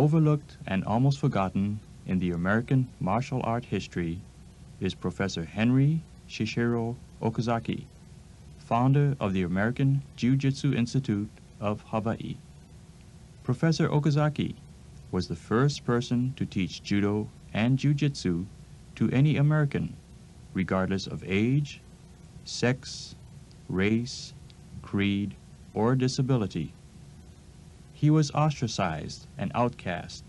Overlooked and almost forgotten in the American martial art history is Professor Henry Seishiro Okazaki, founder of the American Jiu-Jitsu Institute of Hawaii. Professor Okazaki was the first person to teach judo and jiu-jitsu to any American, regardless of age, sex, race, creed, or disability. He was ostracized and outcast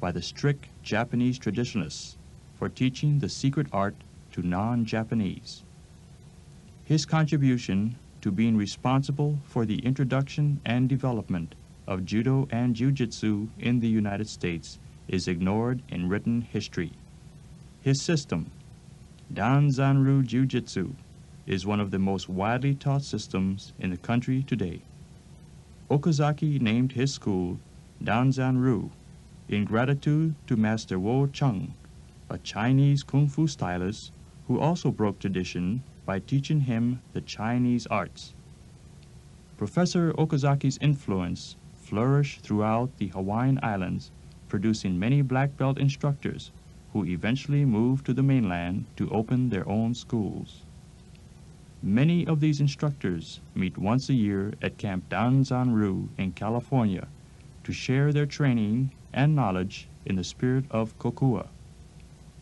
by the strict Japanese traditionalists for teaching the secret art to non-Japanese. His contribution to being responsible for the introduction and development of judo and jiu-jitsu in the United States is ignored in written history. His system, Danzanryu Jiu-Jitsu, is one of the most widely taught systems in the country today. Okazaki named his school Danzanryu in gratitude to Master Wo Chung, a Chinese kung fu stylist who also broke tradition by teaching him the Chinese arts. Professor Okazaki's influence flourished throughout the Hawaiian Islands, producing many black belt instructors who eventually moved to the mainland to open their own schools. Many of these instructors meet once a year at Camp Danzanryu in California to share their training and knowledge in the spirit of Kokua.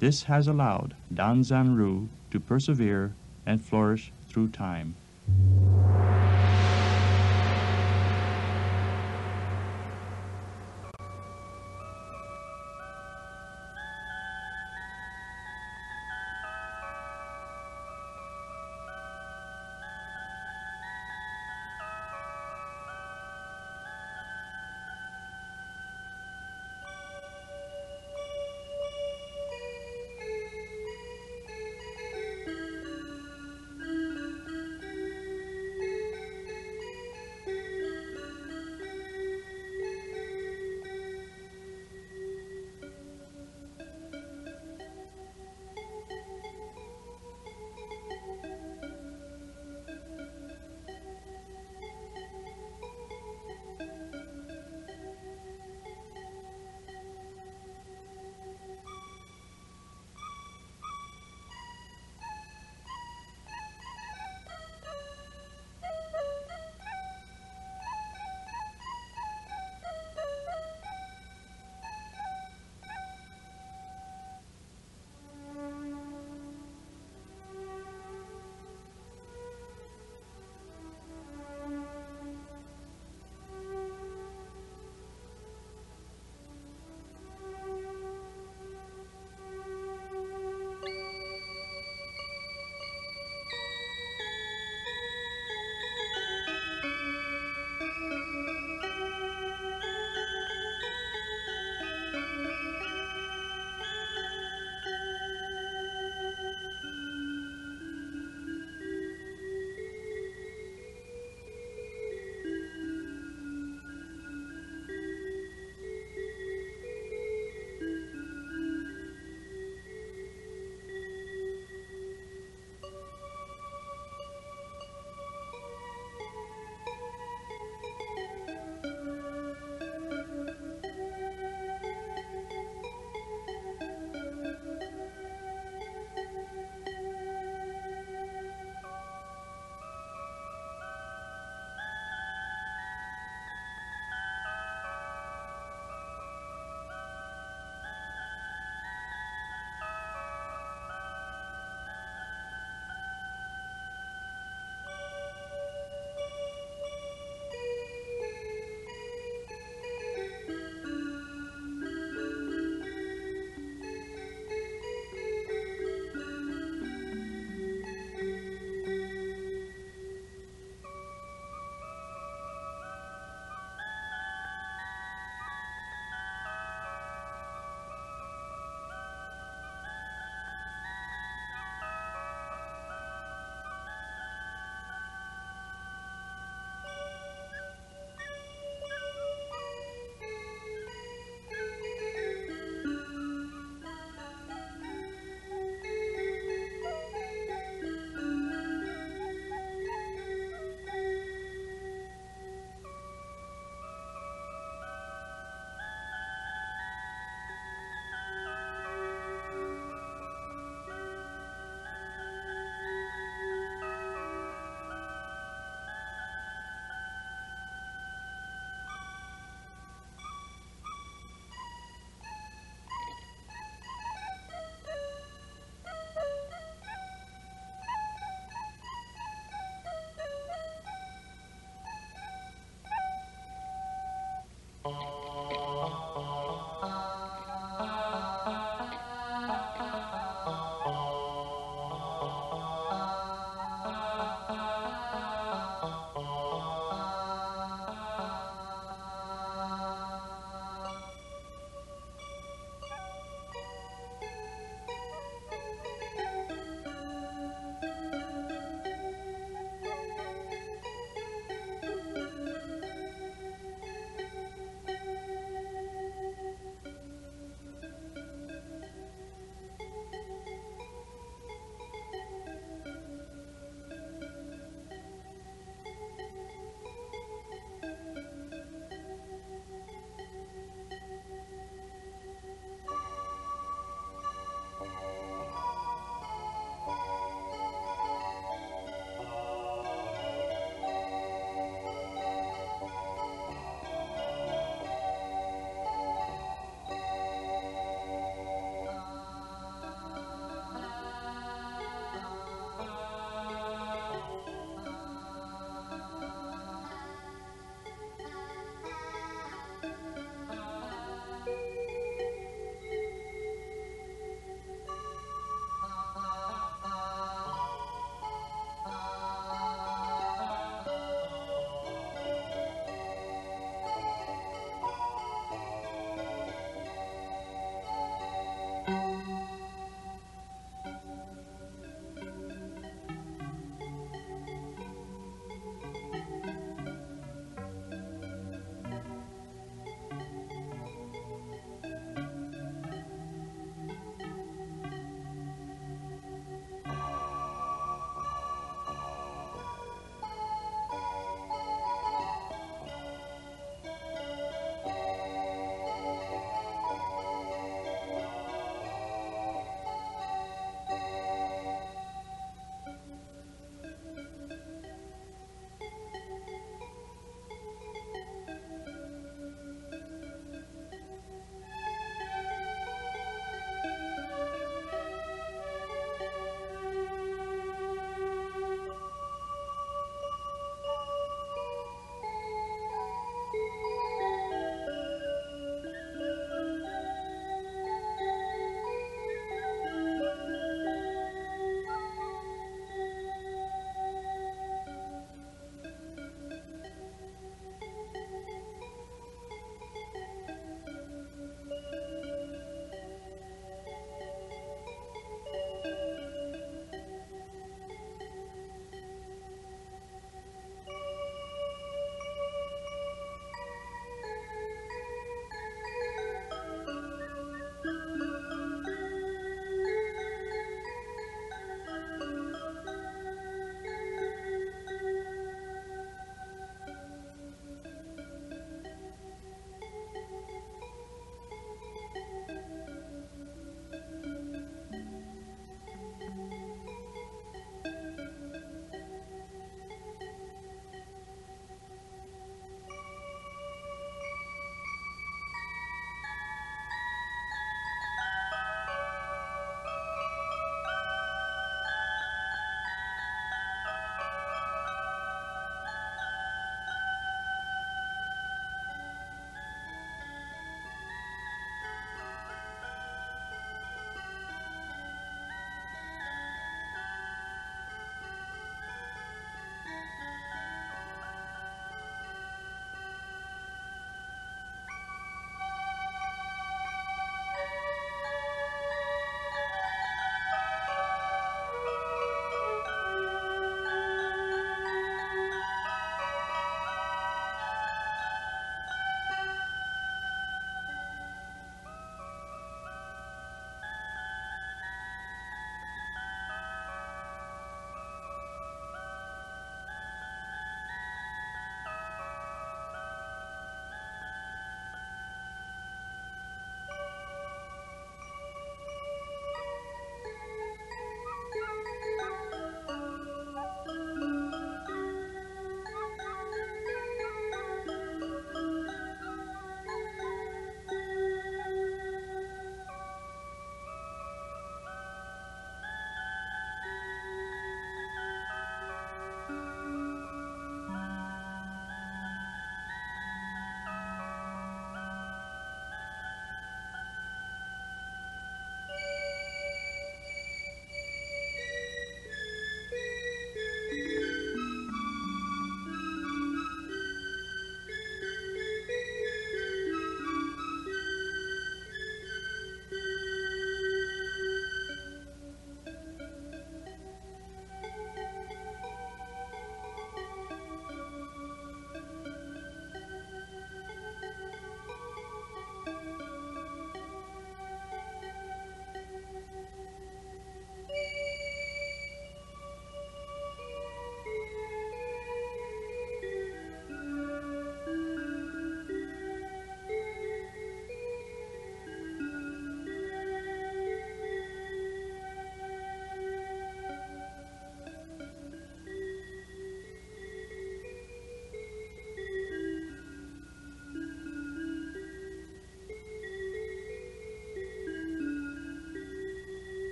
This has allowed Danzanryu to persevere and flourish through time.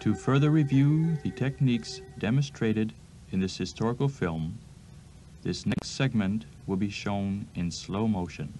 To further review the techniques demonstrated in this historical film, this next segment will be shown in slow motion.